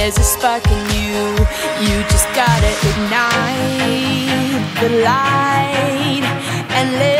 There's a spark in you. You just gotta ignite the light and let